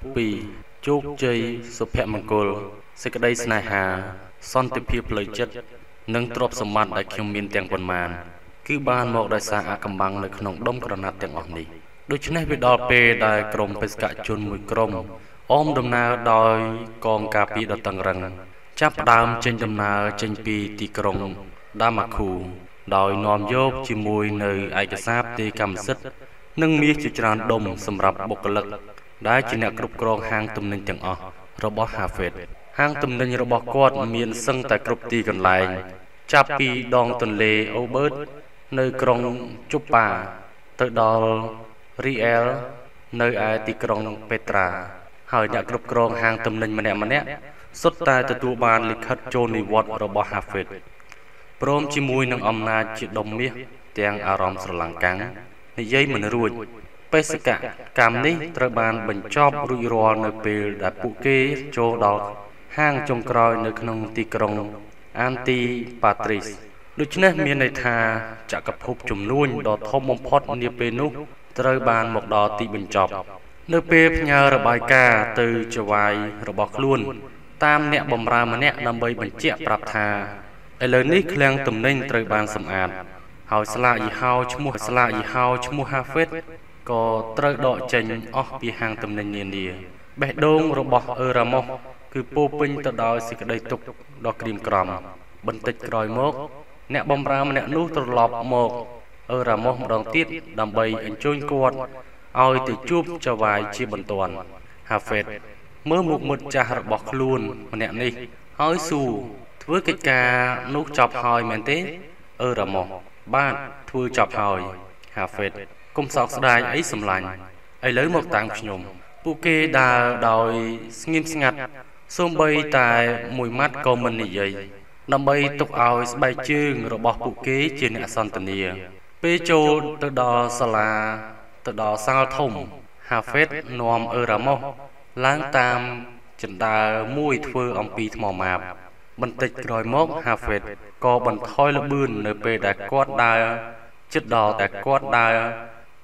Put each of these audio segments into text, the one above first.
2ជោគជ័យសុភមង្គលសេចក្តីស្នេហា សន្តិភាពផ្លូវចិត្តនិងទ្រព្យសម្បត្តិដែលខ្ញុំមានទាំងប៉ុន្មាន គឺបានមកដោយសារអាកំបាំងនៅក្នុងដុំក្រណាត់ទាំងអស់នេះដូច្នេះវាដល់ពេលដែលក្រុមបេសកជនមួយក្រុមអមដំណើរដោយកងការពារដ៏តឹងរឹងចាប់ផ្ដើមចេញដំណើរចេញពីទីក្រុងដាម៉ាខូដោយនាំយកជាមួយនៅឯកសារផ្ទេរកម្មសិទ្ធិនិងមាសជាច្រើនដុំសម្រាប់បុគ្គលិក ដែលជាអ្នកគ្រប់គ្រងហាងទំនិញទាំងអស់របស់ Hafed ហាងទំនិញរបស់គាត់មានសឹងតែគ្រប់ទីកន្លែង ចាប់ពីដងទន្លេអូបឺតនៅក្រុងជូប៉ាទៅដល់រីអែលនៅឯទីក្រុងពេត្រាហើយអ្នកគ្រប់គ្រងហាងទំនិញម្នាក់ម្នាក់សុទ្ធតែទទួលបានលិខិតចូលនិវត្តន៍របស់ Hafed ព្រមជាមួយនឹងអំណាចជាដុំមាសទាំងអារម្មណ៍ស្រឡាំងកាំងនិយាយមិនរួច បេសកកម្មនេះត្រូវបានបញ្ចប់រួចរាល់នៅពេលដែលពួកគេចូលដល់ហាងចុងក្រោយនៅក្នុងទីក្រុងអានទីប៉ាទ្រីសដូច្នេះមានន័យថាចក្រភពចំនួនដ៏ធំបំផុតនាពេលនោះត្រូវបានមកដល់ទីបញ្ចប់ នៅពេលផ្ញើរបាយការណ៍ទៅចវាយរបស់ខ្លួន តាមអ្នកបម្រើម្នាក់ដើម្បីបញ្ជាក់ប្រាប់ថាឥឡូវនេះឃ្លាំងទំនិញត្រូវបានសម្អាត ហើយស្លាកយីហោឈ្មោះស្លាកយីហោឈ្មោះ Hafid ក៏ត្រូវដកចេញអស់ពីហាងទំនិញនានាបេះដូងរបស់អឺរ៉ាម៉ូសគឺពោពេញទៅដោយសេចក្តីទុក្ខដ៏ក្រៀមក្រំបន្តិចក្រោយមក អ្នកបម្រើម្នាក់នោះត្រឡប់មកអឺរ៉ាម៉ូសម្ដងទៀតដើម្បីអញ្ជើញគាត់ឲ្យទៅជួបចៅវាយជាបន្ទាន់ Hafid មើលមុខមុតចាស់របស់ខ្លួន ម្នាក់នេះហើយសួរធ្វើកិច្ចការនោះចប់ហើយមែនទេអឺរ៉ាម៉ូសបាទធ្វើចប់ហើយ Hafid កុំសោកស្ដាយអីសម្លាញ់ឥឡូវមកតាមខ្ញុំពួកគេដើរដោយស្ងៀមស្ងាត់សូម្បីតែមួយម៉ាត់ក៏មិននិយាយដើម្បីទុកឲ្យស្បែកជើងរបស់ពួកគេជាអ្នកសន្ទនា ពេលចូលទៅដល់សាលាទៅដល់សាលធំ Hafid នាំអឺរ៉ាម៉ូសឡើងតាមចិន្តាមួយធ្វើអំពីថ្មម៉ាបបន្តិចក្រោយមក Hafid ក៏បន្ថយល្បឿននៅពេលដែលគាត់ដើរជិតដល់តែគាត់ដើរ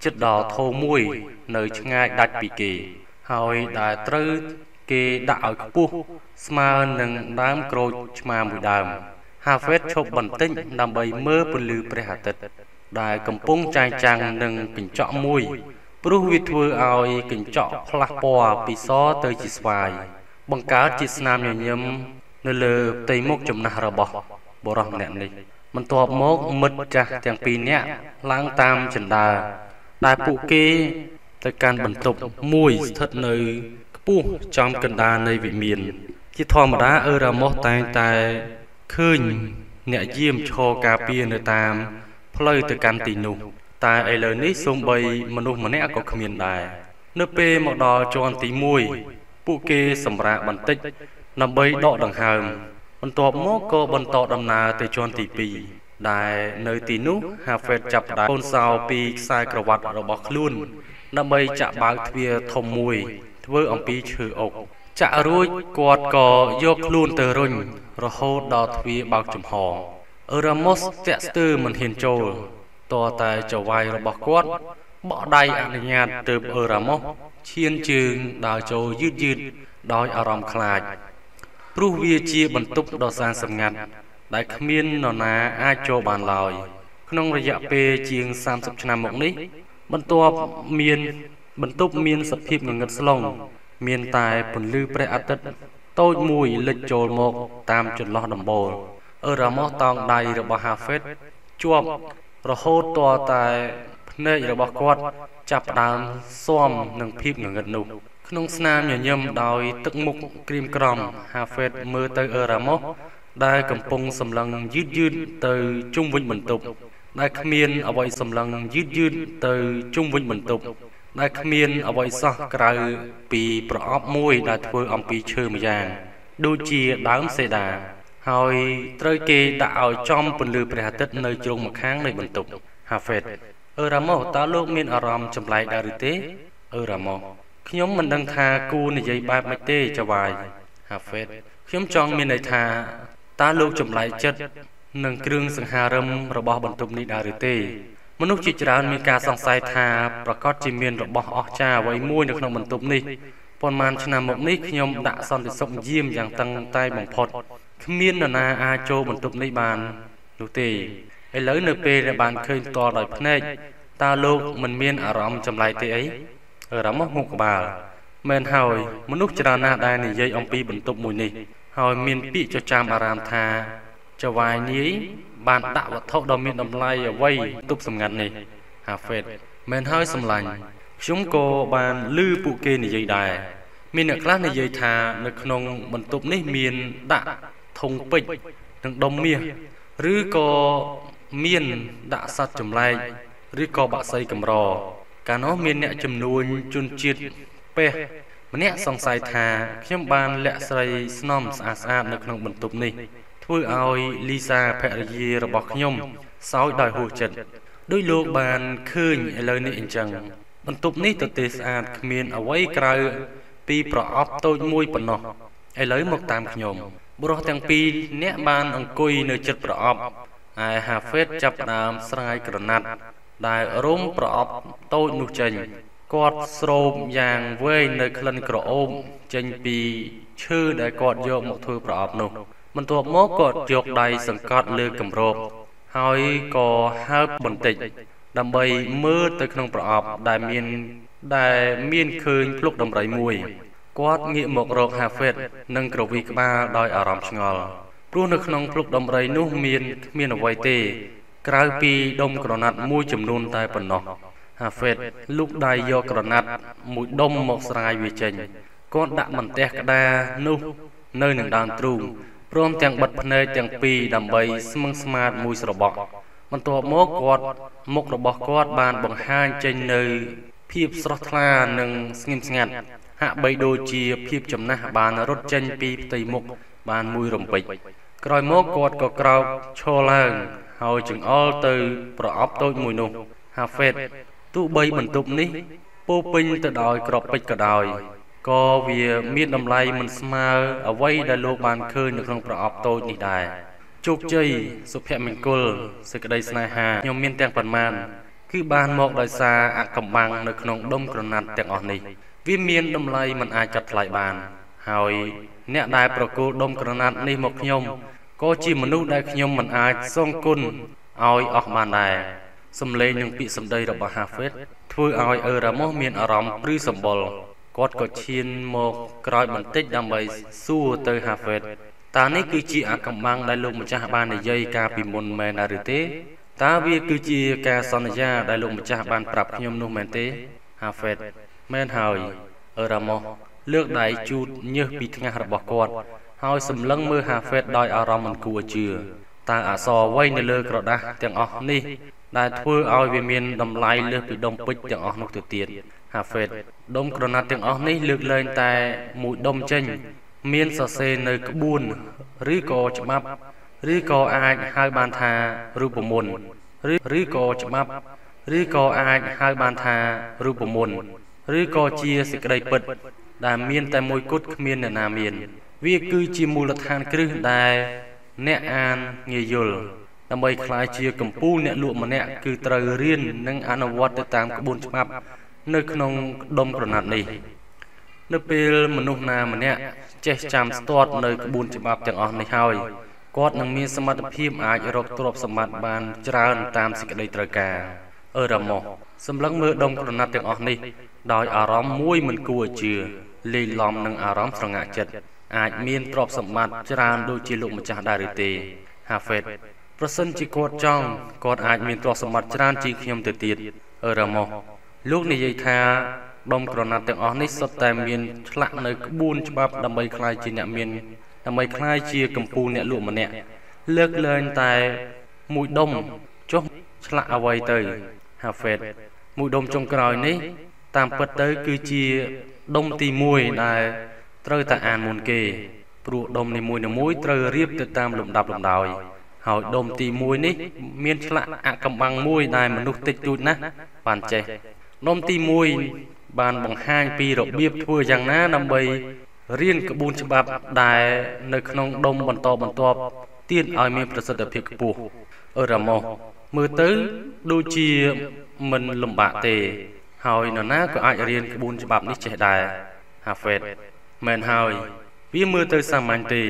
ជិតដល់ធោមួយ នៅឆ្ងាយដាច់ពីគេ ហើយដែលត្រូវគេដាក់ឲ្យខ្ពស់ស្មើនឹងដើមក្រូចឆ្មាមួយដើម Hafid ឈប់បន្តិចដើម្បីមើលពន្លឺព្រះអាទិត្យដែលកំពុងចែងចាំងនឹងកញ្ចក់មួយព្រោះវាធ្វើឲ្យកញ្ចក់ផ្លាស់ពណ៌ពីសទៅជាស្វាយ បង្កើតជាស្នាមញញឹមនៅលើផ្ទៃមុខចំណាស់របស់បុរសម្នាក់នេះបន្ទាប់មកមិត្តចាស់ទាំងពីរនាក់ឡើងតាមចិន្តា ដែលពួកគេទៅកាន់បន្ទប់មួយស្ថិតនៅខ្ពស់ចំកណ្ដាលនៃវិមាន ជាធម្មតាអឺរ៉ាម៉ូសតែងតែឃើញអ្នកយាមឈរការពារនៅតាម ផ្លូវទៅកាន់ទីនោះ តែឥឡូវនេះសូម្បីមនុស្សម្នាក់ក៏គ្មានដែរនៅពេលមកដល់ជាន់ទី1ពួកគេសម្រាកបន្តិចដើម្បីដកដង្ហើមបន្ទាប់មកក៏បន្តដំណើរទៅជាន់ទី2 ដែលនៅទីនោះ Hafed ចាប់ផ្ដើមកូនសោពីខ្សែក្រវ៉ាត់របស់ខ្លួន ដើម្បីចាក់បើកទ្វារធំមួយ ធ្វើអំពីឈើអុកចាក់រួចគាត់ក៏យកខ្លួនទៅរុញរហូតដល់ទ្វារបើកចំហអឺរ៉ាម៉ូសតាក់ស្ទើរមិនហ៊ានចូលតតែចវាយរបស់គាត់បក់ដៃអនុញ្ញាតទើបអឺរ៉ាម៉ូសឈានជើងដើរចូលយឺតយឺតដោយអារម្មណ៍ខ្លាចព្រោះវាជាបន្ទប់ដ៏សានសម្ងាត់ ដែលគ្មាននរណាអាចចូលបានឡើយក្នុងរយៈពេលជាង30ឆ្នាំមកនេះ បន្ទាប់មានបន្ទប់មានសភាពងងឹតស្លុងមានតែពន្លឺព្រះអាទិត្យតូចមួយលិចចូលមក តាមចន្លោះដំបូលអឺរ៉ាម៉ូសតោងដៃរបស់ Hafed ជាប់រហូតតតែភ្នែករបស់គាត់ចាប់ផ្ដើមស៊ាំនឹងភាពងងឹតនោះក្នុងស្នាមញញឹមដោយទឹកមុខក្រៀមក្រំ Hafed មើលទៅអឺរ៉ាម៉ូស ដែលកំពុងសម្លឹងយឺតយឺតទៅជុំវិញបន្ទប់ដែលគ្មានអ្វីសម្លឹងយឺតយឺតទៅជុំវិញបន្ទប់ដែលគ្មានអ្វីសោះក្រៅពីប្រអប់មួយដែលធ្វើអំពីឈើម្យ៉ាងដូចជាដើមសេដាហើយត្រូវគេដាក់ឲ្យចំពន្លឺព្រះអាទិត្យនៅជ្រុងម្ខាងនៃបន្ទប់ Hafed អឺរ៉ាម៉ូតើលោកមានអារម្មណ៍ចម្លែកដែរឬទេអឺរ៉ាម៉ូខ្ញុំមិនដឹងថាគូនិយាយបែបម៉េចទេចវាយ Hafed ខ្ញុំចង់មានន័យថា តើលោកចម្លែកចិត្តនឹងគ្រឿងសង្ហារឹមរបស់បន្ទប់នេះដែរឬទេមនុស្សជាច្រើនមានការសង្ស័យថាប្រកាសជាមានរបស់អស្ចារ្យអ្វីមួយនៅក្នុងបន្ទប់នេះប៉ុន្មានឆ្នាំមកនេះខ្ញុំដាក់សន្តិសុខយាមយ៉ាងតឹងតែបំផុតគ្មាននរណាអាចចូលបន្ទប់នេះបាននោះទេឥឡូវនៅពេលដែលបានឃើញផ្ទាល់ដោយភ្នែកតើលោកមិនមានអារម្មណ៍ចម្លែកទេអីអារម្មណ៍មុខក្បាលមែនហើយមនុស្សច្រើនណាស់ដែលនិយាយអំពីបន្ទប់មួយនេះ ហើយមានពាក្យចចាមអារាមថាចវាយនាយបានដាក់វត្ថុដ៏មានតម្លៃអ្វីទប់សម្ងាត់នេះហាហ្វេតមែនហើយសម្លាញ់ខ្ញុំក៏បានឮពួកគេនិយាយដែរមានអ្នកខ្លះនិយាយថានៅក្នុងបន្ទប់នេះមានដាក់ធុងពេជ្រនិងដុំមាសឬក៏មានដាក់សត្វចម្លែកឬក៏បាក់សីកម្រកាលនោះមានអ្នកចំនួនជនជាតិពេះ ម្នាក់សង្ស័យថាខ្ញុំបានលាក់ស្រីស្នំស្អាតស្អាតនៅក្នុងបន្ទប់នេះធ្វើឲ្យលីសាភរិយារបស់ខ្ញុំសោយដោយហួសចិត្តដោយលោកបានឃើញឥឡូវនេះអញ្ចឹងបន្ទប់នេះទៅទេស្អាតគ្មានអ្វីក្រៅពីប្រអប់តូចមួយប៉ុណ្ណោះឥឡូវមកតាមខ្ញុំបុរសទាំងពីរអ្នកបានអង្គុយនៅជិតប្រអប់ហើយហាហ្វេតចាប់ដើមស្រាយក្រណាត់ដែលរុំប្រអប់តូចនោះចេញ គាត់ស្រោបយ៉ាងវែងនៅក្លិនក្រអូបចេញពីឈើដែលគាត់យកមកធ្វើប្រអប់នោះបន្ទាប់មកគាត់យកដៃសង្កត់លើគម្របហើយក៏ហើបបន្តិច ដើម្បីមើលទៅក្នុងប្រអប់ដែលមានដែលមានឃើញភ្លុកដំរីមួយគាត់ងាកមករកហាហ្វេតនិងក្រវីក្បាលដោយអារម្មណ៍ឆ្ងល់ព្រោះនៅក្នុងភ្លុកដំរីនោះមានគ្មានអ្វីទេ ក្រៅពីដុំក្រណាត់មួយចំនួនតែប៉ុណ្ណោះ ហាហ្វេតលូកដៃយកក្រណាត់មួយដុំមកស្រាយវាចេញគាត់ដាក់បន្ទះក្តារនោះនៅនឹងដើមទ្រូងព្រមទាំងបិទភ្នែកទាំងពីរដើម្បីស្មឹងស្មាតមួយស្របក់បន្ទាប់មកគាត់មុខរបស់គាត់បានបង្ហាញចេញនៅភាពស្រស់ថ្លានិងស្ងៀមស្ងាត់ហាក់បីដូចជាភាពចំណាស់បានរត់ចេញពីផ្ទៃមុខបានមួយរំពេចក្រោយមកគាត់ក៏ក្រោកឈរឡើងហើយចង្អុលទៅប្រអប់តូចមួយនោះហាហ្វេត ទោះបីបន្ទប់នេះពោពេញទៅដោយក្របពេជ្រក៏ដោយក៏វាមានតម្លៃមិនស្មើអ្វីដែលលោកបានឃើញនៅក្នុងប្រអប់តូចនេះដែរជោគជ័យសុភមង្គលសេចក្តីស្នេហាខ្ញុំមានទាំងប៉ុន្មាន គឺបានមកដោយសារអកំបាំងនៅក្នុងដុំក្រណាត់ទាំងអស់នេះវាមានតម្លៃមិនអាចកាត់ថ្លៃបាន ហើយអ្នកដែលប្រគល់ដុំក្រណាត់នេះមកខ្ញុំក៏ជាមនុស្សដែលខ្ញុំមិនអាចសងគុណឲ្យអស់បានដែរ សំឡេងនិងពាក្យសម្ដីរបស់ហាហ្វេតធ្វើឲ្យអឺរ៉ាម៉ូសមានអារម្មណ៍ព្រឺសម្បុរគាត់ក៏ឈានមកក្រោយបន្តិចដើម្បីសួរទៅហាហ្វេតតើនេះគឺជាអាកំបាំងដែលលោកម្ចាស់បាននិយាយកាលពីមុនមែនឬទេតើវាគឺជាការសន្យាដែលលោកម្ចាស់បានប្រាប់ខ្ញុំនោះមែនទេហាហ្វេតមែនហើយអឺរ៉ាម៉ូសលើកដៃជូតញើសពីថ្ងាសរបស់គាត់ហើយសម្លឹងមើលហាហ្វេតដោយអារម្មណ៍មិនគួរជឿតើអក្សរអ្វីនៅលើក្រដាសទាំងអស់នេះ ដែលធ្វើឲ្យវាមានតម្លៃលើសពីដុំពេជ្រទាំងអស់នោះទៅទៀតហាហ្វេតដុំក្រណាត់ទាំងអស់នេះលើកលែងតែមួយដុំចេញ មានសរសេរនៅក្បួនឬក៏ច្បាប់ឬក៏អាចហៅបានថារូបមន្តឬឬក៏ច្បាប់ឬក៏អាចហៅបានថារូបមន្តឬក៏ជាសេចក្តីពិត ដែលមានតែមួយគត់គ្មានអ្នកណាមាន វាគឺជាមូលដ្ឋានគ្រឹះដែលអ្នកអានងាយយល់ ដើម្បីក្លាយជាកម្ពូលអ្នកលក់ម្នាក់គឺត្រូវរៀននិងអនុវត្តទៅតាមក្បួនច្បាប់ នៅក្នុងដុំក្រណាត់នេះនៅពេលមនុស្សណាម្នាក់ចេះចាំស្ទាត់នៅក្បួនច្បាប់ទាំងអស់នេះហើយគាត់នឹងមានសមត្ថភាពអាចរកទ្រព្យសម្បត្តិបានច្រើនតាមសេចក្តីត្រូវការអឺរ៉ាម៉ូសម្លឹងមើលដុំក្រណាត់ទាំងអស់នេះ ដោយអារម្មណ៍មួយមិនគួរជឿលេងឡំនឹងអារម្មណ៍ស្រងាក់ចិត្តអាចមានទ្រព្យសម្បត្តិច្រើនដូចជាលោកម្ចាស់ដែរឬទេហាហ្វេត ប្រសិនជាគាត់ចង់គាត់អាចមានទ្រព្យសម្បត្តិច្រើនជាងខ្ញុំទៅទៀតអឺរ៉ាម៉ូលោកនិយាយថាដុំក្រណាត់ទាំងអស់នេះសុទ្ធតែមានឆ្លាក់នៅក្បួនច្បាប់ដើម្បីคล้ายជាអ្នកមានដើម្បីคล้ายជាកម្ពុជាអ្នកលក់ម្នាក់លើកលែងតែមួយដុំចុះឆ្លាក់អ្វីទៅហាហ្វេតមួយដុំចុងក្រោយនេះ តាមពិតទៅគឺជាដុំទី1ដែលត្រូវតែអានមុនគេព្រោះដុំនីមួយៗត្រូវរៀបទៅតាមលំដាប់លំដោយ ហើយដុំទី1នេះ មានឆ្លាក់អកំបាំងមួយដែលមនុស្សតិចតួចណាស់បានចេះដុំទី1បានបង្ហាញពីរបៀបធ្វើយ៉ាងណាដើម្បីរៀនក្បួនច្បាប់ដែលនៅក្នុងដុំបន្តបន្ទាប់ទៀតឲ្យមានប្រសិទ្ធភាពខ្ពស់អឺរ៉ាម៉ូមើលទៅដូចជាមិនលំបាកទេ ហើយនរណាក៏អាចរៀនក្បួនច្បាប់នេះចេះដែរហហាហ្វេតមែនហើយ វាមើលទៅសាមញ្ញទេ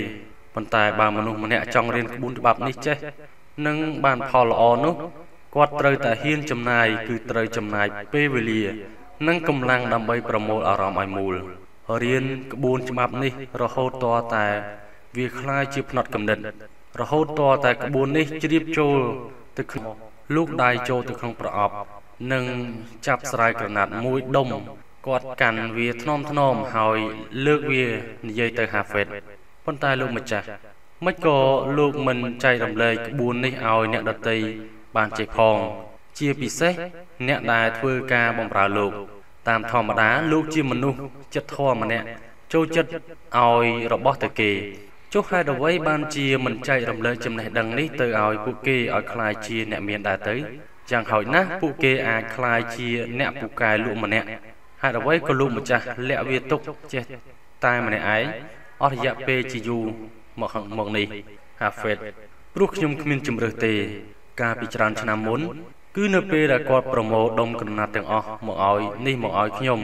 ប៉ុន្តែបើមនុស្សម្នាក់ចង់រៀនក្បួនច្បាប់នេះចេះនឹងបានផលល្អនោះគាត់ត្រូវតែហ៊ានចំណាយគឺត្រូវចំណាយពេលវេលា និងកម្លាំងដើម្បីប្រមូលអារម្មណ៍ឲ្យមូលរៀនក្បួនច្បាប់នេះរហូតតតែ វាคล้ายជាផ្នត់កំណត់រហូតតតែក្បួននេះជ្រាបចូលទៅក្នុងលោកដៃចូលទៅក្នុងប្រអប់និងចាប់ស្រាយក្រណាត់មួយដុំគាត់កាន់វាធ្នមធ្នមហើយលើកវានិយាយទៅហាហ្វេត ប៉ុន្តែលោកម្ចាស់មិនក៏លោកមិនចែករំលែកក្បួននេះឲ្យអ្នកដតីបានចេះផង ជាពិសេសអ្នកដែលធ្វើការបម្រើលោក តាមធម្មតាលោកជាមនុស្សចិត្តធម៌ម្នាក់ចូលចិត្តឲ្យរបស់ទៅគេចុះហេតុអ្វីបានជាមិនចែករំលែកចំណេះដឹងនេះទៅឲ្យពួកគេឲ្យคลายជាអ្នកមានដែរទៅយ៉ាងហោចណាស់ពួកគេអាចคลายជាអ្នកពូកែលក់ម្នាក់ហេតុអ្វីក៏លោកម្ចាស់លាក់វាទុកចេះតែម្នាក់ឯង អស់រយៈពេលជាយូរមកមកនេះហាហ្វេតព្រោះខ្ញុំគ្មានជំរើសទេ កាលពីច្រើនឆ្នាំមុន គឺនៅពេលដែលគាត់ប្រមូលដុំក្រណាត់ទាំងអស់មកឲ្យនេះមកឲ្យខ្ញុំ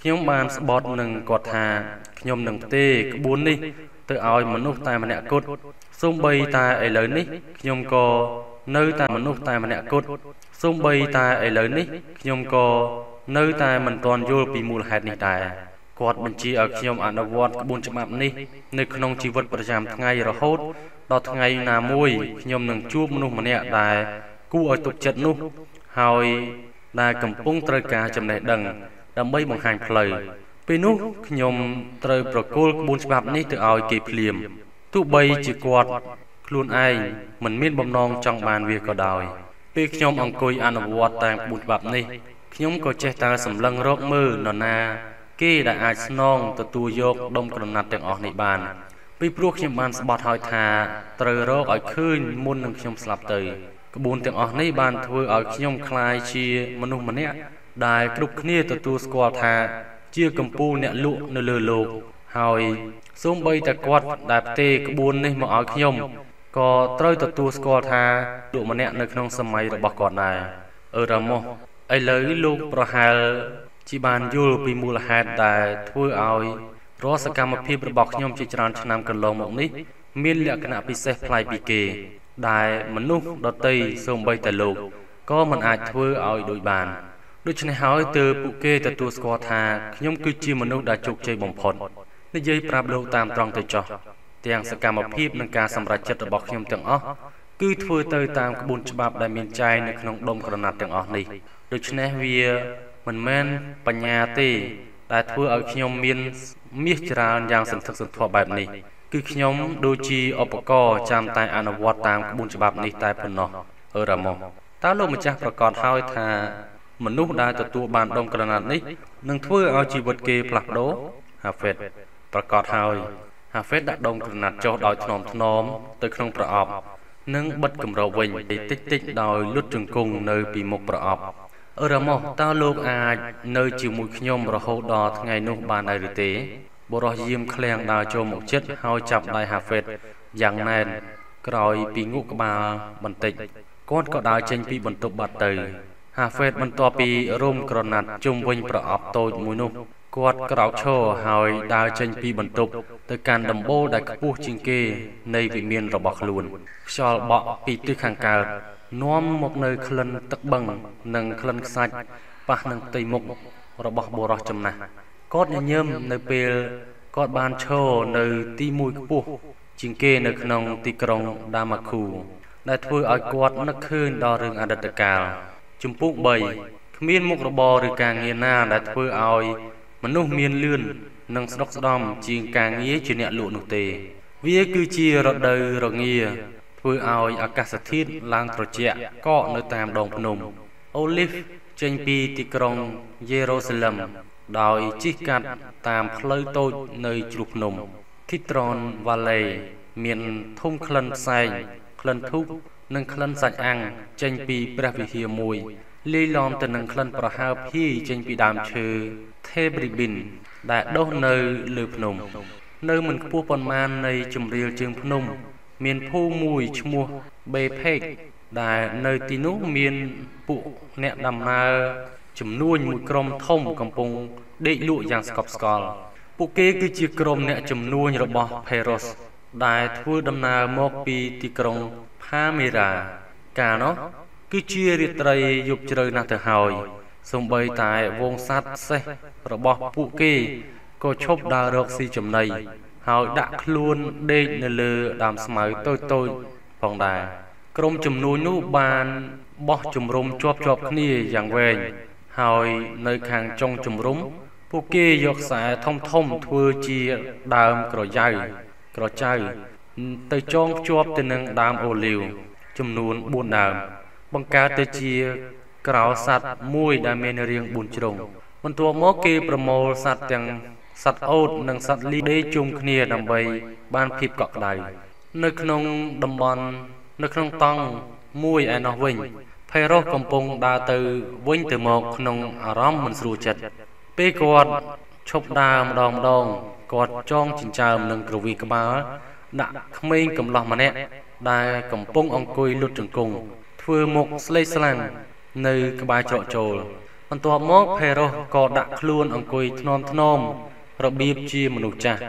ខ្ញុំបានស្បត់នឹងគាត់ថាខ្ញុំនឹងទេក្បួននេះ ទៅឲ្យមនុស្សតែម្នាក់គត់សូម្បីតែឥឡូវនេះខ្ញុំក៏នៅតែមនុស្សតែម្នាក់គត់សូម្បីតែឥឡូវនេះខ្ញុំក៏នៅតែមិនទាន់យល់ពីមូលហេតុនេះដែរ គាត់បញ្ជាឲ្យខ្ញុំអនុវត្តក្បួនច្បាប់នេះ នៅក្នុងជីវិតប្រចាំថ្ងៃរហូត ដល់ថ្ងៃណាមួយខ្ញុំនឹងជួបមនុស្សម្នាក់ដែលគួរឲ្យទុកចិត្តនោះ ហើយដែលកំពុងត្រូវការចំណេះដឹង ដើម្បីបង្ហាញផ្លូវពេលនោះខ្ញុំត្រូវប្រគល់ក្បួនច្បាប់នេះទៅឲ្យគេភ្លាមទោះបីជាគាត់ខ្លួនឯងមិនមានបំណងចង់បានវាក៏ដោយពេលខ្ញុំអង្គុយអនុវត្តតាមក្បួនច្បាប់នេះខ្ញុំក៏ចេះតែសម្លឹងរកមើលនរណា គេដែលអាចស្នងទទួលយកដុំក្រណាត់ទាំងអស់នេះបានពីព្រោះខ្ញុំបានស្បត់ហើយថាត្រូវរកឲ្យឃើញមុននឹងខ្ញុំស្លាប់ទៅក្បួនទាំងអស់នេះបានធ្វើឲ្យខ្ញុំคลายជាមនុស្សម្នាក់ដែលគ្រប់គ្នាទទួលស្គាល់ថាជាកម្ពូលអ្នកលក់នៅលើលោកហើយសូម្បីតែគាត់ដែលផ្ទេរក្បួននេះមកឲ្យខ្ញុំក៏ត្រូវទទួលស្គាល់ថាលោកម្នាក់នៅក្នុងសម័យរបស់គាត់ដែរអឺរ៉ាម៉ូសឥឡូវលោកប្រហែល ជាបានយល់ពីមូលហេតុដែលធ្វើឲ្យរាល់សកម្មភាពរបស់ខ្ញុំជាច្រើនឆ្នាំកន្លងមកនេះមានលក្ខណៈពិសេសប្លែកពីគេ ដែលមនុស្សដតីសូម្បីតែលោកក៏មិនអាចធ្វើឲ្យដូចបានដូច្នេះហើយទើបពួកគេទទួលស្គាល់ថាខ្ញុំគឺជាមនុស្សដែលជោគជ័យបំផុតនិយាយប្រាប់លោកតាមត្រង់ទៅចោះទាំងសកម្មភាពនិងការសម្រេចចិត្តរបស់ខ្ញុំទាំងអស់គឺធ្វើទៅតាមក្បួនច្បាប់ដែលមានចែងនៅក្នុងដុំក្រណាត់ទាំងអស់នេះដូច្នេះវា មិនមែនបញ្ញាទេដែលធ្វើឲ្យខ្ញុំមានមាសច្រើនយ៉ាងសន្ធឹកសន្ធាប់បែបនេះគឺខ្ញុំដូចជាឧបករណ៍ចាំតែអនុវត្តតាមក្បួនច្បាប់នេះតែប៉ុណ្ណោះអឺរ៉ាម៉ូតើលោកម្ចាស់ប្រកាសហើយថា មនុស្សដែលទទួលបានដុំក្រណាត់នេះនឹងធ្វើឲ្យជីវិតគេផ្លាស់ប្ដូរហាហ្វេតប្រកាសហើយហាហ្វេតដាក់ដុំក្រណាត់ចុះដោយថ្នមថ្នមទៅក្នុងប្រអប់ និងបិទគម្របវិញតិចតិចដោយលុតជង្គង់នៅពីមុខប្រអប់អឺ រ៉ាម៉ូសតើលោកអាចនៅជាមួយខ្ញុំរហូតដល់ថ្ងៃនោះបានដែរឬទេបុរសយាមឃ្លាំងដើរចូលមកជិតហើយចាប់ដៃហាហ្វេតយ៉ាងណែនក្រោយពីងក់ក្បាលបន្តិចគាត់ក៏ដើរចេញពីបន្ទប់បាត់ទៅ ហាហ្វេតបន្ទាប់ពីរុំក្រណាត់ជុំវិញប្រអប់តូចមួយនោះគាត់ក្រោកឈរហើយដើរចេញពីបន្ទប់ទៅកាន់ដំបូលដែលខ្ពស់ជាងគេនៃវិមានរបស់ខ្លួនខ្យល់បក់ពីទិសខាងកើត នាំមកនៅក្លិនទឹកបឹងនិងក្លិនខ្សាច់ប៉ះនឹងផ្ទៃមុខរបស់បុរសចំណាស់គាត់ញញឹមនៅពេលគាត់បានឈរនៅទីមួយខ្ពស់ជាងគេនៅក្នុងទីក្រុងដាម៉ាគូដែលធ្វើឲ្យគាត់នឹកឃើញដល់រឿងអតីតកាលជំពូក3គ្មានមុខរបរឬការងារណាដែលធ្វើឲ្យមនុស្សមានលឿននិងស្ដុកស្ដំជាងការងារជាអ្នកលក់នោះទេ វាគឺជារដូវរងា ធ្វើឲ្យអាកាសធាតុឡើងត្រជាក់កកនៅតាមដងភ្នំអូលីវចេញពីទីក្រុងយេរូសាឡឹមដោយជិះកាត់តាមផ្លូវតូចនៅជ្រោះភ្នំ Kidron Valley មានធុំក្លិនផ្សែងក្លិនធូបនិងក្លិនសាច់អាំងចេញពីព្រះវិហារមួយលាយឡំទៅនឹងក្លិនប្រហើរភាយចេញពីដើមឈើ Tebribin ដែលដុះនៅលើភ្នំ នៅមិនខ្ពស់ប៉ុន្មាននៃជំរាលជើងភ្នំ មានភូមិមួយឈ្មោះបេផេកដែលនៅទីនោះមានពួកអ្នកដំណើរចំនួនមួយក្រុមធំកំពុងដេកលក់យ៉ាងស្កប់ស្កល់ពួកគេគឺជាក្រុមអ្នកជំនួញរបស់ Pharos ដែលធ្វើដំណើរមកពីទីក្រុង Palmyra កាលនោះគឺជារាត្រីយប់ជ្រៅណាស់ទៅហើយសំបីតែវងសัตว์សេះរបស់ពួកគេក៏ឈប់ដើររកស៊ីចំណី ហើយដាក់ខ្លួនដេកនៅលើដើមស្មៅតូចតូចផងដែរក្រុមជំនួញនោះបានបោះជំរុំជាប់ជាប់គ្នាយ៉ាងវែងហើយនៅខាងចុងជំរុំពួកគេយកខ្សែធំធំធ្វើជាដើមក្រយៅក្រចៅទៅចងភ្ជាប់ទៅនឹងដើមអូលីវចំនួន4ដើមបង្កើតទៅជាក្រោសัตว์មួយដែលមានរាង4ជ្រុងបន្ទាប់មកគេប្រមូលសัตว์ទាំង សត្វអូតនិងសត្វលីដេជុំគ្នាដើម្បី បានភាពកក់ក្ដៅនៅក្នុងតំបន់នៅក្នុងតង់មួយឯណោះវិញផេរ៉ូសកំពុងដើរទៅវិញទៅមកក្នុងអារម្មណ៍មិនស្រួលចិត្តពេលគាត់ឈប់ដើរម្ដងម្ដងគាត់ចងចិញ្ចើមនឹងក្រវីក្បាលដាក់ក្មេងកំឡោះម្នាក់ដែលកំពុងអង្គុយលុតជង្គង់ធ្វើមុខស្លេកស្លាំងនៅក្បែរច្រកចូលបន្ទាប់មកផេរ៉ូសក៏ដាក់ខ្លួនអង្គុយធ្នមធ្នម របៀបជាមនុស្សចាស់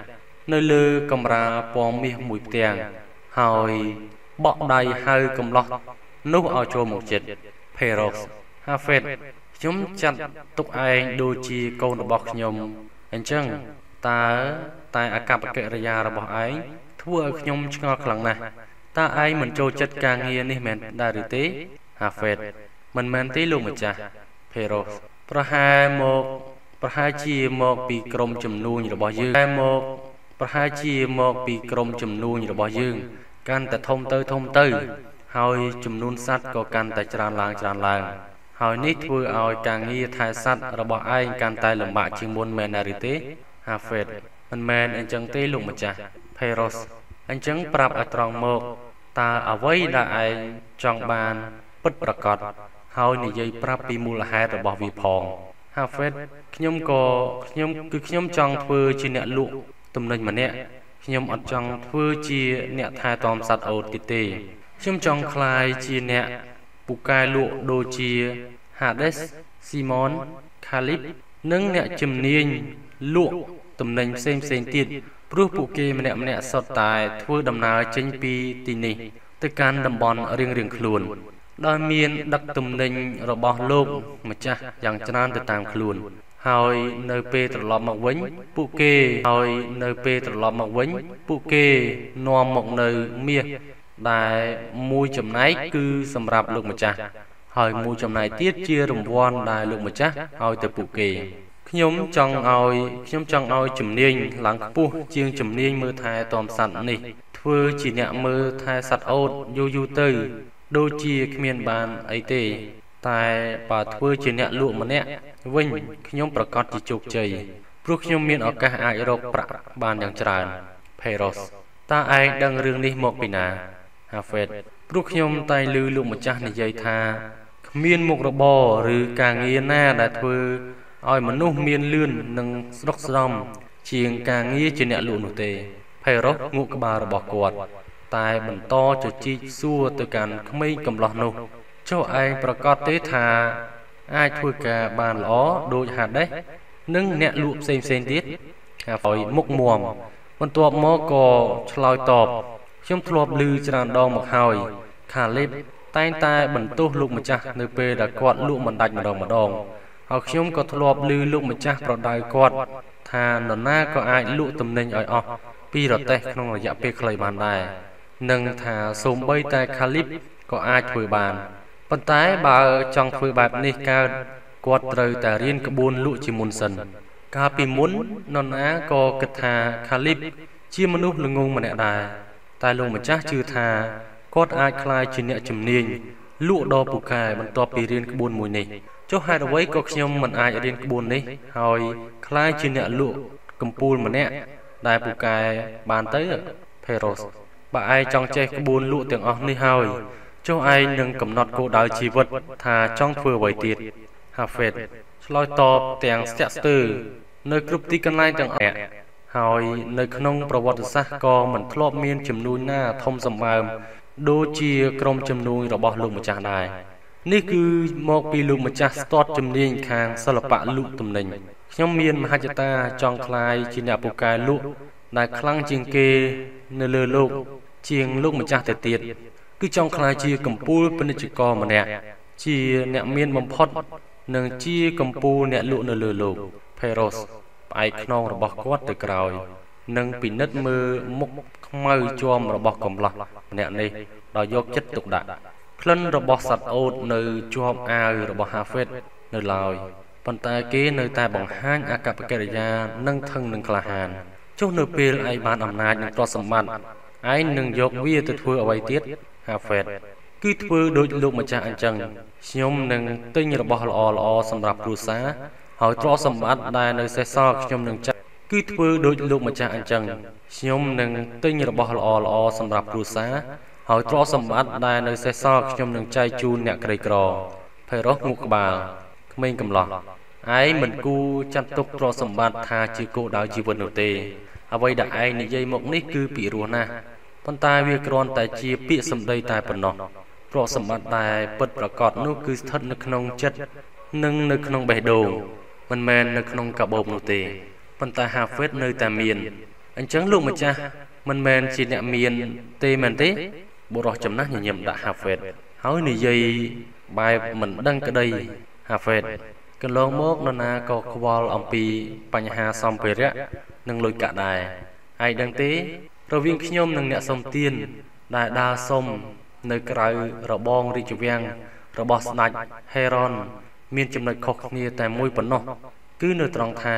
នៅលើកំរាលពណ៌មាសមួយផ្ទាំងហើយបក់ដៃហៅកំឡោះនោះឲ្យចូលមកចិត្ត Peros Hafed ខ្ញុំចាត់ទុកឯងដូចជាកូនរបស់ខ្ញុំអញ្ចឹងតើតែអកប្បកិរិយារបស់ឯងធ្វើឲ្យខ្ញុំឆ្ងល់ខ្លាំងណាស់តើឯងមិនចូលចិត្តការងារនេះមែនដែរឬទេ Hafed មិនមែនទេលោកម្ចាស់ Peros ប្រហែលមក ប្រហែលជាមកពីក្រុមចំនួនរបស់យើងតែមកប្រហែលជាមកពីក្រុមចំនួនរបស់យើងកាន់តែធំទៅធំទៅ ហើយចំនួនសัตว์ក៏កាន់តែច្រើនឡើងច្រើនឡើងហើយនេះធ្វើឲ្យការងារថែសัตว์របស់ឯងកាន់តែលំបាកជាងមុនមែនឬទេ Hafed មិនមែនអញ្ចឹងទេលោកម្ចាស់ Pharos អញ្ចឹងប្រាប់ឲ្យត្រង់មកតើអ្វីដែលឯងចង់បានពិតប្រាកដហើយនិយាយប្រាប់ពីមូលហេតុរបស់វាផង Hafed ខ្ញុំក៏ខ្ញុំគឺខ្ញុំចង់ធ្វើជាអ្នកលក់ទំនិញម្នាក់ខ្ញុំអត់ចង់ធ្វើជាអ្នកថែទាំសត្វអូតទៀតទេខ្ញុំចង់ក្លាយជាអ្នកពូកែលក់ដូចជា Hades Simon Khalib និងអ្នកជំនាញលក់ទំនិញផ្សេងផ្សេងទៀតព្រោះពួកគេម្នាក់ម្នាក់សុទ្ធតែធ្វើដំណើរចេញពីទីនេះ ទៅកាន់តំបន់រៀងរៀងខ្លួន ដោយមានដឹកទំនិញរបស់លោកម្ចាស់យ៉ាងច្រើនទៅតាមខ្លួន ហើយនៅពេលត្រឡប់មកវិញ ពួកគេហើយនៅពេលត្រឡប់មកវិញ ពួកគេនាំមកនៅមាសដែលមួយចំណែកគឺសម្រាប់លោកម្ចាស់ហើយមួយចំណែកទៀតជារង្វាន់ដែលលោកម្ចាស់ឲ្យទៅពួកគេខ្ញុំចង់ឲ្យខ្ញុំចង់ឲ្យជំនាញឡើងខ្ពស់ជាងជំនាញមើលថែទាំសត្វនេះធ្វើជាអ្នកមើលថែសត្វអូតយូរយូរទៅ ដូចជាគ្មានបានអីទេ តែបើធ្វើជាអ្នកលក់ម្នាក់វិញខ្ញុំប្រកាសជាជោគជ័យព្រោះខ្ញុំមានឱកាសអាចរកប្រាក់បានយ៉ាងច្រើន Pharos តើឯងដឹងរឿងនេះមកពីណា Hafed ព្រោះខ្ញុំតែឮលោកម្ចាស់និយាយថាគ្មានមុខរបរឬការងារណាដែលធ្វើឲ្យមនុស្សមានលឿននិងស្រុកស្រំជាងការងារជាអ្នកលក់នោះទេ Pharos ងក់ក្បាលរបស់គាត់ តែបន្តជជីកសួរទៅកាន់ក្មេងកំឡោះនោះចុះឯងប្រកាសទេថា អាចធ្វើការបានល្អដូចហាដេសនិងអ្នកលក់ផ្សេងផ្សេងទៀតហើយមុខមមបន្ទាប់មកក៏ឆ្លើយតបខ្ញុំធ្លាប់ឮច្រើនដងមកហើយខាលីបតែងតែបន្ទោសលោកម្ចាស់នៅពេលដែលគាត់លក់មិនដាច់ម្ដងម្ដងហើយខ្ញុំក៏ធ្លាប់ឮលោកម្ចាស់ប្រដៅគាត់ថានរណាក៏អាចលក់ទំនិញឲ្យអស់ពីរទេះក្នុងរយៈពេលខ្លីបានដែរ និងថាសូម្បីតែខាលីបក៏អាចធ្វើបានប៉ុន្តែបើចង់ធ្វើបែបនេះកើតគាត់ត្រូវតែរៀនក្បួនលក់ជាមុនសិន កាលពីមុននរណាក៏គិតថាខាលីបជាមនុស្សល្ងងម្នាក់ដែរតែលោកម្ចាស់ជឿថាគាត់អាចក្លាយជាអ្នកជំនាញលក់ដ៏ពូកែបន្ទាប់ពីរៀនក្បួនមួយនេះចុះហេតុអ្វីក៏ខ្ញុំមិនអាចរៀនក្បួននេះហើយក្លាយជាអ្នកលក់កំពូលម្នាក់ដែលពូកែបានទៅ Pharos បើឯងចង់ចេះក្បួនលក់ទាំងអស់នេះហើយចុះឯងនឹងកំណត់គោលដៅជីវិត ថាចង់ធ្វើអ្វីទៀត Hafed ឆ្លើយតបទាំងស្ទាក់ស្ទើរនៅគ្រប់ទីកន្លែងទាំងអស់ហើយនៅក្នុងប្រវត្តិសាស្ត្រក៏មិនធ្លាប់មានចំនួនណាធំសម្បើមដូចជាក្រុមចំនួនរបស់លោកម្ចាស់ដែរនេះគឺមកពីលោកម្ចាស់ស្ទាត់ជំនាញខាងសិល្បៈលក់ទំនិញខខ្ញុំមានមហិច្ឆតាចង់ក្លាយជាអ្នកពូកែលក់ដែលខ្លាំងជាងគេនៅលើលោក ជាងលោកម្ចាស់ទៅទៀតគឺចង់ក្លាយជាកម្ពូលពាណិជ្ជករម្នាក់ជាអ្នកមានបំផុតនិងជាកម្ពូលអ្នកលក់នៅលើលោក Peros ផ្អែកខ្នងរបស់គាត់ទៅក្រោយនិងពិនិត្យមើលមុខខ្មៅជាំរបស់កំឡោះម្នាក់នេះដោយយកចិត្តទុកដាក់ក្លិនរបស់សត្វអូតនៅជាប់អាវរបស់ Hafed នៅឡើយប៉ុន្តែគេនៅតែបង្ហាញអកប្បកិរិយានិងថឹងនឹងក្លាហានចុះនៅពេលឯងបានអំណាចនិងទ្រព្យសម្បត្តិ ឯងនឹងយកវាទៅធ្វើអ្វីទៀត Hafed គឺធ្វើដូចលោកម្ចាស់អញ្ចឹងខ្ញុំនឹងទិញរបស់ល្អល្អសម្រាប់គ្រួសារហើយទ្រព្យសម្បត្តិដែលនៅសេសសល់ខ្ញុំនឹងចាត់គឺធ្វើដូចលោកម្ចាស់អញ្ចឹងខ្ញុំនឹងទិញរបស់ល្អល្អសម្រាប់គ្រួសារហើយទ្រព្យសម្បត្តិដែលនៅសេសសល់ខ្ញុំនឹងចែកជូនអ្នកក្រីក្រភៃរ៉ូសងុកក្បាលក្មេងកំឡោះឯងមិនគូចាត់ទុកទ្រព្យសម្បត្តិថាជាគោលដៅជីវិតនោះទេអ្វីដែលឯងនិយាយមកនេះគឺពិរោះណាស់ ប៉ុន្តែវាគ្រាន់តែជាពាក្យសម្ដីតែប៉ុណ្ណោះទ្រព្យសម្បត្តិដែលពិតប្រាកដនោះគឺស្ថិតនៅក្នុងចិត្តនិងនៅក្នុងបេះដូងមិនមែននៅក្នុងកាបូបនោះទេប៉ុន្តែ Hafid នៅតែមានអញ្ចឹងលោកម្ចាស់មិនមែនជាអ្នកមានទេមែនទេបុរសចំណាស់ញញឹមដាក់ Hafid ហើយនិយាយបែបមិនដឹងក្តី Hafid កន្លងមកនរណាក៏ខ្វល់អំពីបញ្ហាសម្ភារៈនិងលុយកាក់ដែរឯងដឹងទេ រវាងខ្ញុំនិងអ្នកសុំទានដែលដើរសុំនៅក្រៅរបងរាជវាំងរបស់ស្ដេចហេរ៉ុនមានចំណុចខុសគ្នាតែមួយប៉ុណ្ណោះគឺនៅត្រង់ថា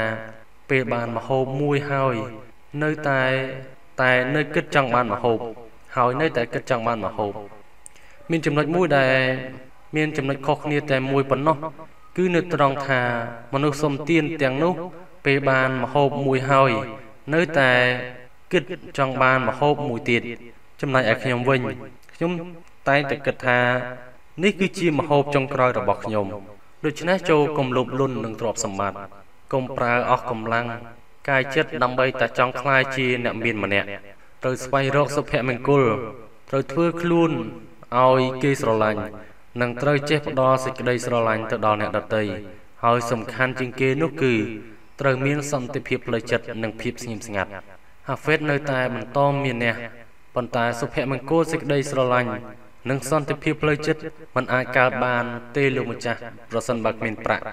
ពេលបានមហូបមួយហើយនៅតែតែនៅគិតចង់បានមហូបហើយនៅតែគិតចង់បានមហូបមានចំណុចមួយដែលមានចំណុចខុសគ្នាតែមួយប៉ុណ្ណោះគឺនៅត្រង់ថាមនុស្សសុំទានទាំងនោះពេលបានមហូបមួយហើយនៅតែ គិតចង់បានមហូបមួយទៀតចំណែកឯខ្ញុំវិញខ្ញុំតែងតែគិតថា នេះគឺជាមហូបចុងក្រោយរបស់ខ្ញុំដូច្នេះចូលកុំលោភលន់នឹងទ្រព្យសម្បត្តិកុំប្រើអស់កម្លាំងកាយចិត្តដើម្បីតែចង់ក្លាយជាអ្នកមានម្នាក់ត្រូវស្វែងរកសុភមង្គលត្រូវធ្វើខ្លួនឲ្យគេស្រឡាញ់និងត្រូវចេះផ្ដល់សេចក្តីស្រឡាញ់ទៅដល់អ្នកដទៃហើយសំខាន់ជាងគេនោះគឺត្រូវមានសន្តិភាពផ្លូវចិត្តនិងភាពស្ងៀមស្ងាត់ ហាហ្វេតនៅតែបន្តមានអ្នកប៉ុន្តែសុភមង្គលសេចក្តីស្រឡាញ់និងសន្តិភាពផ្លូវចិត្តมันអាចកើតបានទេលោកម្ចាស់ប្រសិនបើគ្មានប្រាក់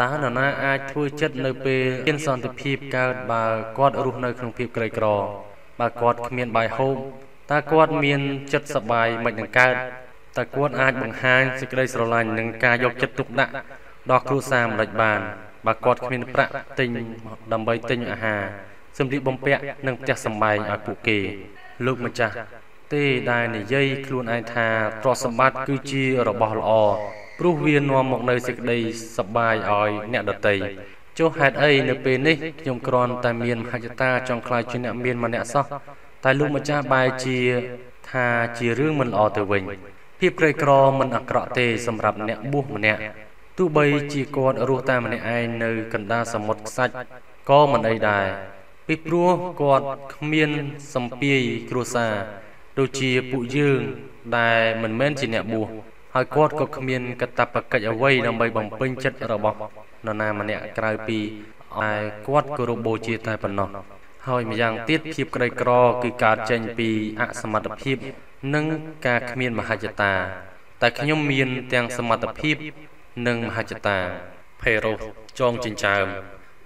តើនរណាអាចធ្វើចិត្តនៅពេលមានសន្តិភាពកើតបើគាត់រស់នៅក្នុងភាពក្រីក្របើគាត់គ្មានបាយហូបតើគាត់មានចិត្តសប្បាយមិននឹងកើតតើគាត់អាចបង្ហាញសេចក្តីស្រឡាញ់និងការយកចិត្តទុកដាក់ដល់គ្រួសារម្ដេចបានបើគាត់គ្មានប្រាក់ទិញដើម្បីទិញអាហារ សម្លៀកបំពាក់និងផ្ទះសម្បែងឲ្យពួកគេ លោកម្ចាស់ទេដែលនិយាយខ្លួនឯងថាទ្រព្យសម្បត្តិគឺជារបស់ល្អព្រោះវានាំមកនៅសេចក្តីសប្បាយឲ្យអ្នកដតីចុះហេតុអីនៅពេលនេះខ្ញុំគ្រាន់តែមានមហិច្ឆតាចង់ខ្លាចជាអ្នកមានម្នាក់សោះតែលោកម្ចាស់បែរជាថាជារឿងមិនល្អទៅវិញភាពក្រីក្រមិនអាក្រក់ទេសម្រាប់អ្នកបួសម្នាក់ទោះបីជាគាត់រស់តែម្នាក់ឯងនៅកណ្ដាលសមុទ្រខ្សាច់ក៏មិនអីដែរ ពីព្រោះគាត់គ្មានសម្ពាយគ្រួសារដូចជាពួកយើងដែលមិនមែនជាអ្នកបួសហើយគាត់ក៏គ្មានកតបកិច្ចអ្វីដើម្បីបំពេញចិត្តរបស់នរណាម្នាក់ក្រៅពីឯគាត់គោរពបូជាតែប៉ុណ្ណោះហើយម្យ៉ាងទៀតភាពក្រីក្រគឺកើតចេញពីអសមត្ថភាព និងការគ្មានមហិច្ឆតា តែខ្ញុំមានទាំងសមត្ថភាព និងមហិច្ឆតាផេរ៉ូសចងចិញ្ចើម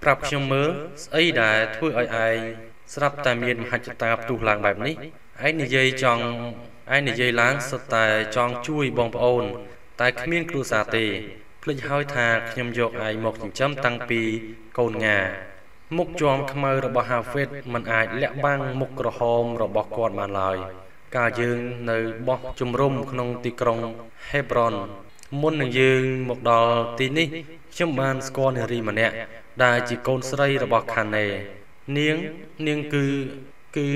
ប្រាប់ខ្ញុំមើលស្អីដែលធ្វើឲ្យឯងស្រាប់តែមានមហិច្ឆតាផ្ទុះឡើងបែបនេះឯងនិយាយចង់ឯងនិយាយឡើងសុទ្ធតែចង់ជួយបងប្អូន តែគ្មានគ្រួសារទេភ្លេចហើយថាខ្ញុំយកឯងមកចិញ្ចឹមតាំងពីកូនងាមុខជាំខ្មៅរបស់ហាហ្វេតมันអាចលាក់បាំងមុខក្រហមរបស់គាត់បានឡើយកាលយើងនៅបោះជំរំក្នុងទីក្រុងហេប្រុនមុននឹងយើងមកដល់ទីនេះខ្ញុំបានស្គាល់នារីម្នាក់ ដែលជាកូនស្រីរបស់ខាណេនាងនាងគឺគឺ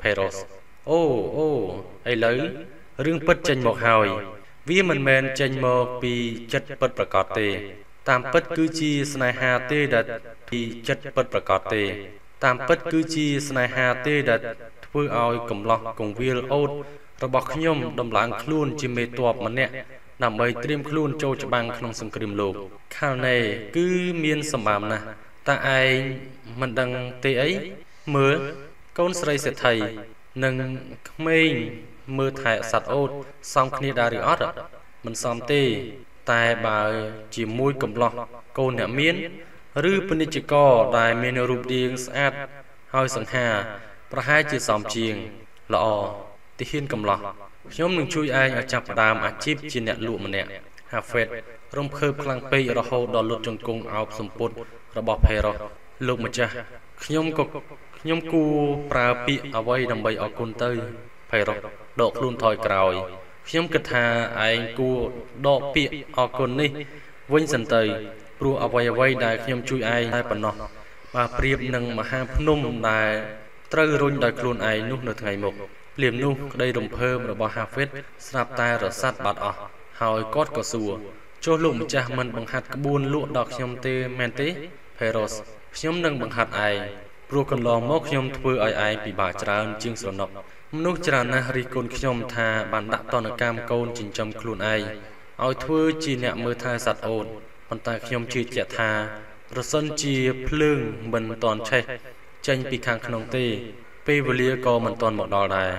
ផេរ៉ូសអូអូឥឡូវរឿងពិតចេញមកហើយ វាមិនមែនចេញមកពីចិត្តពិតប្រកបទេ តាមពិតគឺជាស្នេហាទេដែលពីចិត្តពិតប្រកបទេ តាមពិតគឺជាស្នេហាទេដែលធ្វើឲ្យកំឡោះកងវិលអូតរបស់ខ្ញុំដំឡើងខ្លួនជាមេតបម្នាក់ ដើម្បីត្រៀមខ្លួនចូលច្បាំងក្នុងសង្គ្រាមលោកខាល់ណេគឺមានសម្បំណាស់តាឯងមិនដឹងទេអីមើលកូនស្រីសេដ្ឋីនិងក្មេងមើលថែសត្វអូតសំគ្នាដែរឬអត់មិនសមទេ តែបើជាមួយកំឡោះកូនអ្នកមាន ឬពាណិជ្ជករដែលមានរូបរាងស្អាតហើយសង្ហា ប្រហែលជាសមជាងល្អទីហ៊ានកំឡោះ ខ្ញុំនឹងជួយឯងឲ្យចាប់ផ្ដើមអាជីពជាអ្នកលក់ម្នាក់ហាហ្វេតរំភើបខ្លាំងពេករហូតដល់លុតជង្គង់អោបសម្ពុតរបស់ផេរ៉ូសលោកម្ចាស់ខ្ញុំក៏ខ្ញុំគួរប្រើពាក្យអ្វីដើម្បីអរគុណទៅផេរ៉ូសដកខ្លួនថយក្រោយខ្ញុំគិតថាឯងគួរដកពាក្យអរគុណនេះ វិញសិនទៅព្រោះអ្វីអ្វីដែលខ្ញុំជួយឯងតែប៉ុណ្ណោះបើប្រៀបនឹងមហាភ្នំដែលត្រូវរុញដោយខ្លួនឯងនោះនៅថ្ងៃមុខ ភ្លាមនោះក្តីរំភើបរបស់ហាហ្វិតស្រាប់តែរសាត់បាត់អស់ហើយគាត់ក៏សួរចុះលោកម្ចាស់មិនបង្ហាត់ក្បួនលក់ដល់ខ្ញុំទេមែនទេផេរ៉ូសខ្ញុំនឹងបង្ហាត់ឯងព្រោះកន្លងមកខ្ញុំធ្វើឲ្យឯងពិបាកច្រើនជាងស្រណុកមនុស្សច្រើនណាស់រិះគន់ខ្ញុំថាបានដាក់តនកម្មកូនចិញ្ចឹមខ្លួនឯងឲ្យធ្វើជាអ្នកមើលថែសត្វអូនប៉ុន្តែខ្ញុំជឿជាក់ថាប្រសិនជាភ្លើងមិនតន់ឆេះចេញពីខាងក្នុងទេ ពេលវេលាក៏មិនតន់មកដល់ដែរ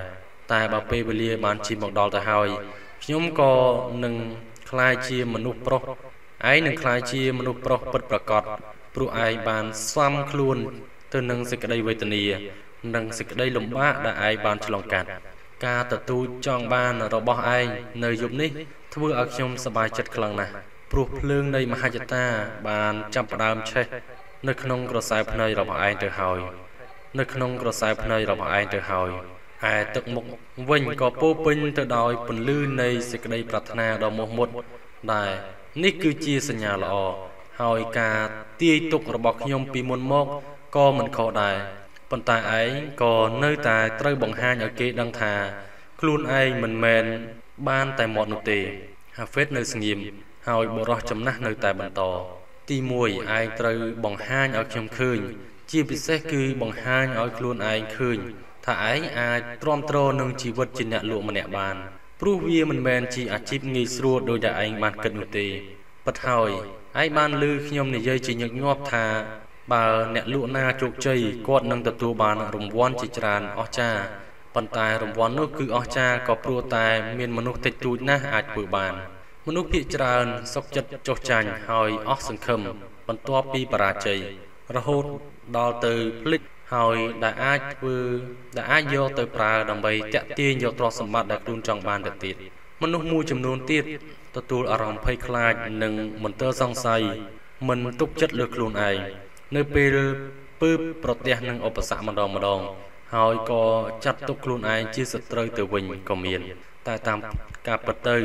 តែបើពេលវេលាបានជិះមកដល់ទៅហើយខ្ញុំក៏នឹងក្លាយជាមនុស្សប្រុសឯងនឹងក្លាយជាមនុស្សប្រុសពិតប្រាកដព្រោះឯងបានស្វាំខ្លួនទៅនឹងសេចក្តីវេទនា និងសេចក្តីលំបាកដែលឯងបានឆ្លងកាត់ការទទូចចង់បានរបស់ឯងនៅយប់នេះ ធ្វើឲ្យខ្ញុំសប្បាយចិត្តខ្លាំងណាស់ព្រោះភ្លើងនៃមហិច្ឆតាបានចាប់ផ្ដើមឆេះនៅក្នុងក្រសែភ្នែករបស់ឯងទៅហើយ នៅក្នុងក្រសែភ្នែករបស់ឯងទៅហើយឯទឹកមុខវិញក៏ពោពេញទៅដោយពន្លឺនៃសេចក្តីប្រាថ្នាដ៏មោះមុតដែលនេះគឺជាសញ្ញាល្អហើយការទាយទុករបស់ខ្ញុំពីមុនមកក៏មិនខុសដែរប៉ុន្តែឯងក៏នៅតែត្រូវបង្ហាញឲ្យគេដឹងថា ខ្លួនឯងមិនមែនបានតែមាត់នោះទេ ហាហ្វេតនៅស្ងៀមហើយបរោះចំណាស់នៅតែបន្ត ទី1ឯងត្រូវបង្ហាញឲ្យខ្ញុំឃើញ ជាពិសេសគឺបង្ហាញឲ្យខ្លួនឯងឃើញ ថាឯងអាចទ្រាំទ្រនឹងជីវិតជាអ្នកលក់ម្នាក់បានព្រោះវាមិនមែនជាអាជីពងាយស្រួលដោយដែលឯងបានគិតនោះទេពិតហើយឯងបានឮខ្ញុំនិយាយជាញឹកញាប់ថាបើអ្នកលក់ណាជោគជ័យគាត់នឹងទទួលបានរង្វាន់ជាច្រើនអស្ចារ្យប៉ុន្តែរង្វាន់នោះគឺអស្ចារ្យក៏ព្រោះតែមានមនុស្សតិចតួចណាស់អាចធ្វើបាន មនុស្សភាគច្រើនសុខចិត្តចុះចាញ់ហើយអស់សង្ឃឹមបន្ទាប់ពីបរាជ័យ រហូតដល់ទៅភ្លេចហើយដែលអាចធ្វើដែលអាចយកទៅប្រើដើម្បីតាក់ទាញយកទ្រព្យសម្បត្តិដែលខ្លួនចង់បានទៅទៀតមនុស្សមួយចំនួនទៀតទទួលអារម្មណ៍ភ័យខ្លាចនិងមន្ទិលសង្ស័យមិនទុកចិត្តលើខ្លួនឯងនៅពេលពើប្រទះនឹងឧបសគ្គម្ដងម្ដង ហើយក៏ចាត់ទុកខ្លួនឯងជាសត្រូវទៅវិញក៏មាន តែតាមការពិតទៅ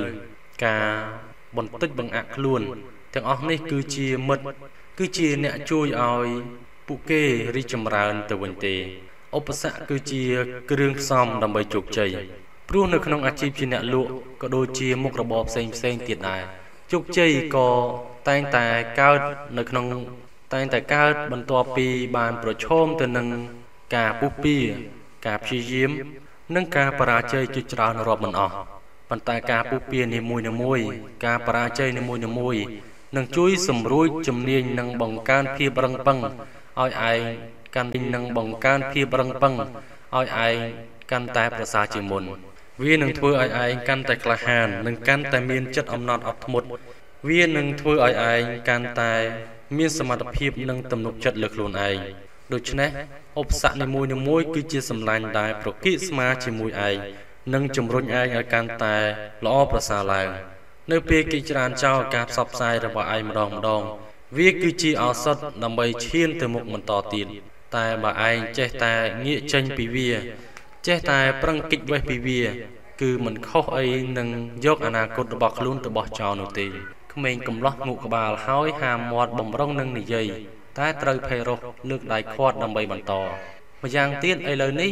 ការបន្តិចបង្អាក់ខ្លួនទាំងអស់នេះគឺជាមិត្ត គឺជាអ្នកជួយឲ្យពួកគេរីកចម្រើនទៅវិញទេឧបសគ្គគឺជាគ្រឿងផ្សំដើម្បីជោគជ័យព្រោះនៅក្នុងអាជីពជាអ្នកលក់ក៏ដូចជាមុខរបរផ្សេងផ្សេងទៀតដែរជោគជ័យក៏តែងតែកើតនៅក្នុងតែងតែកើតបន្ទាប់ពីបានប្រឈមទៅនឹងការពុះពៀការព្យាយាម និងការបរាជ័យជាច្រើនរាប់មិនអស់ប៉ុន្តែការពុះពៀនីមួយៗការបរាជ័យនីមួយៗ នឹងជួយសម្រួចជំនាញនិងបង្កើនភាពរឹងប៉ឹងឲ្យឯងកាន់នឹងបង្កើនភាពរឹងប៉ឹងឲ្យឯងកាន់តែប្រសើរជាងមុនវានឹងធ្វើឲ្យឯងកាន់តែក្លាហាននិងកាន់តែមានចិត្តអំណត់អត់ធ្មត់វានឹងធ្វើឲ្យឯងកាន់តែមានសមត្ថភាពនិងទំនុកចិត្តលើខ្លួនឯងដូច្នេះឧបសគ្គនីមួយៗគឺជាសម្លាញ់ដែលប្រគិស្មាជាមួយឯងនិងជំរុញឯងឲ្យកាន់តែល្អប្រសើរឡើង នៅពេលគេច្រានចោលការផ្សព្វផ្សាយរបស់ឯងម្ដងម្ដង វាគឺជាឱសថដើម្បីឈានទៅមុខបន្តទៀតតែបើឯងចេះតែងាកចេញពីវា ចេះតែប្រឹងគិតវេះពីវា គឺមិនខុសអីនឹងយកអនាគតរបស់ខ្លួនទៅបោះចោលនោះទេក្មេងកំឡោះងក់ក្បាលហើយហាមាត់បំរុងនឹងនិយាយតែត្រូវភ័យរស់លើកដៃខាត់ដើម្បីបន្តម្យ៉ាងទៀតឥឡូវនេះ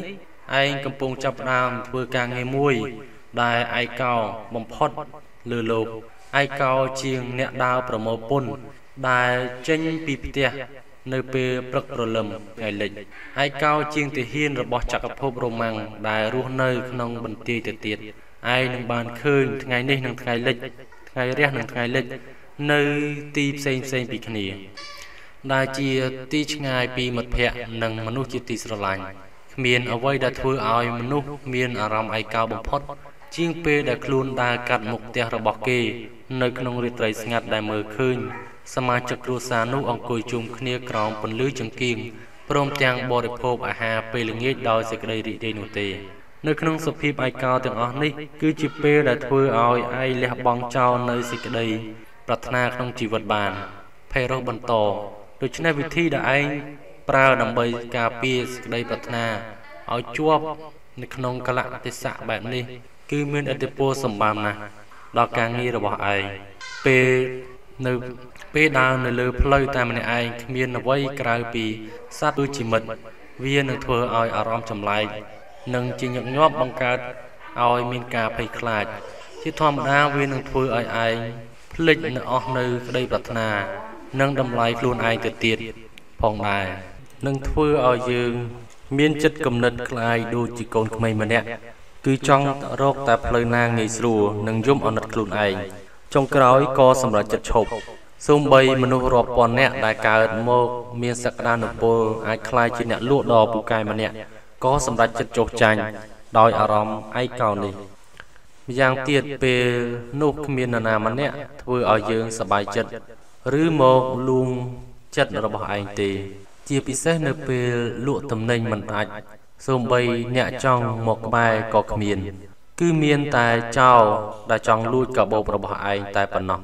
ឯងកំពុងចាប់ផ្ដើមធ្វើការងារមួយ ដែលឯកោបំផុតលើលោកឯកោជាងអ្នកដើរប្រមូលពុន ដែលចេញពីផ្ទះនៅពេលព្រឹកព្រលឹមថ្ងៃលិចឯកោជាងទាហានរបស់ចក្រភពរ៉ូម៉ាំងដែលរស់នៅក្នុងបន្ទាយទៅទៀតឯងនឹងបានឃើញថ្ងៃនេះនិងថ្ងៃលិច ថ្ងៃរះនិងថ្ងៃលិច នៅទីផ្សេងផ្សេងពីគ្នា ដែលជាទីឆ្ងាយពីមិត្តភ័ក្តិនិងមនុស្សជាទីស្រឡាញ់គ្មានអ្វីដែលធ្វើឲ្យមនុស្សមានអារម្មណ៍ឯកោបំផុត ជាងពេលដែលខ្លួនដើរកាត់មុខផ្ទះរបស់គេ នៅក្នុងរាត្រីស្ងាត់ដែលមើលឃើញសមាជិកគ្រួសារនោះអង្គុយជុំគ្នាក្រោមពន្លឺចង្គៀងព្រមទាំងបរិភោគអាហារពេលល្ងាចដោយសេចក្តីរីករាយនោះទេនៅក្នុងសភាពឯកោទាំងអស់នេះគឺជាពេលដែលធ្វើឲ្យឯងលះបង់ចោលនៅសេចក្តីប្រាថ្នាក្នុងជីវិតបានផេរ៉ូសបន្តដូច្នេះវិធីដែលឯងប្រើដើម្បីការពារសេចក្តីប្រាថ្នាឲ្យជាប់នៅក្នុងកលៈទេសៈបែបនេះ គឺមានឥទ្ធិពលសម្បំណាស់ដល់ការងាររបស់ឯងពេលនៅពេលដើរនៅលើផ្លូវតែម្នាក់ឯងគ្មានអ្វីក្រៅពីសត្វឬជីមិតវានឹងធ្វើឲ្យអារម្មណ៍ចម្លែកនិងជាញឹកញាប់បង្កើតឲ្យមានការភ័យខ្លាច ជាធម្មតាវានឹងធ្វើឲ្យឯងភ្លេចនៅអស់នៅក្តីប្រាថ្នា និងតម្លៃខ្លួនឯងទៅទៀតផងដែរនឹងធ្វើឲ្យយើង មានចិត្តគំនិតខ្លាយដូចជាកូនក្មេងម្នាក់ គឺចង់រកតែផ្លូវណាងាយស្រួលនិងយំអណិតខ្លួនឯងចុងក្រោយក៏សម្រេចចិត្តឈប់សូម្បីមនុស្សរាប់ពាន់នាក់ដែលកើតមកមានសក្តានុពលអាចក្លាយជាអ្នកលក់ដ៏ពូកែម្នាក់ក៏សម្រេចចិត្តចុះចាញ់ដោយអារម្មណ៍ឯកោនេះម្យ៉ាងទៀតពេលនោះគ្មាននរណាម្នាក់ធ្វើឲ្យយើងសប្បាយចិត្តឬមកលួងចិត្តរបស់ឯងទេ ជាពិសេសនៅពេលលក់តំណែងមិនអាច សូម្បីអ្នកចង់មកក្បែរក៏គ្មាន គឺមានតែចោលដែលចង់លួចកាបូបរបស់ឯងតែប៉ុណ្ណោះ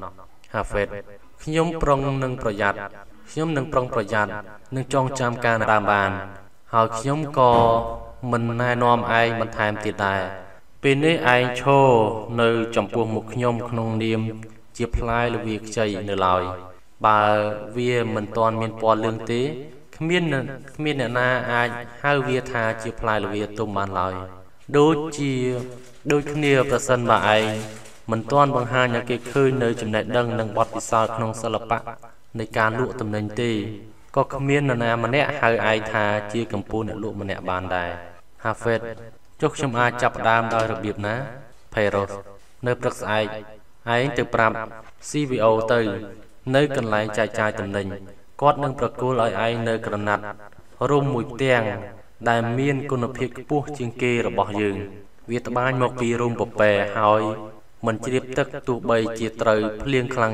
ហាហ្វេតខ្ញុំប្រុងនឹងប្រយ័ត្នខ្ញុំនឹងប្រុងប្រយ័ត្ននឹងចងចាំការតាមបាន ហើយខ្ញុំក៏មិនណែនាំឯងបន្ថែមទៀតដែរពេលនេះឯងឈរនៅចំពោះមុខខ្ញុំក្នុងនាម ជាផ្លែល្វាខ្ចីនៅឡើយបើវាមិនទាន់មានពណ៌លឿងទេ គ្មានគ្មានអ្នកណាអាចហៅវាថាជាផ្លែល្វាទុំបានឡើយដូចជាដូចគ្នាប្រសិនបើឯងមិនទាន់បង្ហាញឲ្យគេឃើញនៅចំណេះដឹងនិងបទពិសោធន៍ក្នុងសិល្បៈនៃការលក់ទំនិញទេក៏គ្មាននរណាម្នាក់ហៅឯងថាជាកម្ពុជាអ្នកលក់ម្នាក់បានដែរ Hafed ចុះខ្ញុំអាចចាប់ផ្ដើមដោយរបៀបណា Pharos នៅព្រឹកស្អែកឯងទៅប្រាប់ CVO ទៅ នៅកន្លែងចែកចាយទំនិញ គាត់នឹងប្រគល់ឲ្យឯងនៅក្រណាត់រុំមួយផ្ទាំង ដែលមានគុណភាពខ្ពស់ជាងគេរបស់យើង វាត្បាញមកពីរុំពពែហើយមិនជ្រាបទឹកទោះបីជាត្រូវភ្លៀងខ្លាំង